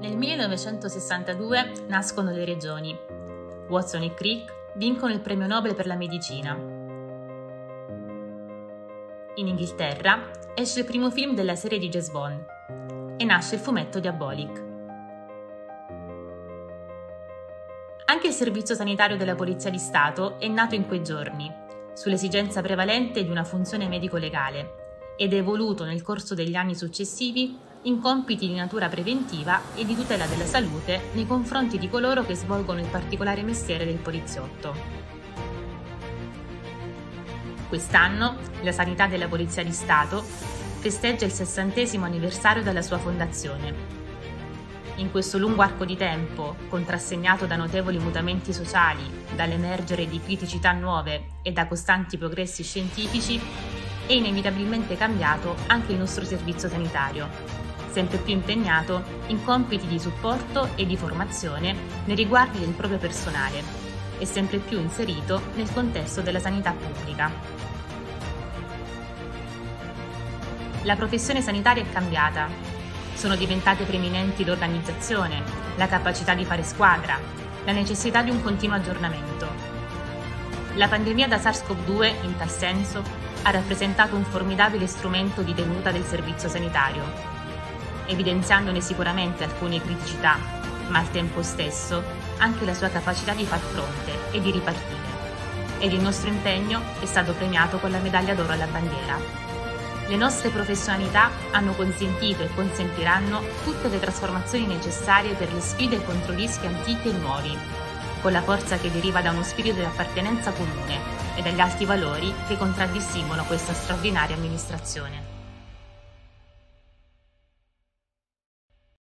Nel 1962 nascono le regioni. Watson e Crick vincono il premio Nobel per la medicina. In Inghilterra esce il primo film della serie di James Bond e nasce il fumetto Diabolic. Anche il Servizio Sanitario della Polizia di Stato è nato in quei giorni, sull'esigenza prevalente di una funzione medico-legale, ed è evoluto nel corso degli anni successivi in compiti di natura preventiva e di tutela della salute nei confronti di coloro che svolgono il particolare mestiere del poliziotto. Quest'anno la sanità della Polizia di Stato festeggia il sessantesimo anniversario dalla sua fondazione. In questo lungo arco di tempo, contrassegnato da notevoli mutamenti sociali, dall'emergere di criticità nuove e da costanti progressi scientifici, è inevitabilmente cambiato anche il nostro servizio sanitario, sempre più impegnato in compiti di supporto e di formazione nei riguardi del proprio personale e sempre più inserito nel contesto della sanità pubblica. La professione sanitaria è cambiata. Sono diventate preeminenti l'organizzazione, la capacità di fare squadra, la necessità di un continuo aggiornamento. La pandemia da SARS-CoV-2, in tal senso, ha rappresentato un formidabile strumento di tenuta del servizio sanitario evidenziandone sicuramente alcune criticità, ma al tempo stesso anche la sua capacità di far fronte e di ripartire. Ed il nostro impegno è stato premiato con la medaglia d'oro alla bandiera. Le nostre professionalità hanno consentito e consentiranno tutte le trasformazioni necessarie per le sfide contro rischi antichi e nuovi, con la forza che deriva da uno spirito di appartenenza comune e dagli alti valori che contraddistinguono questa straordinaria amministrazione.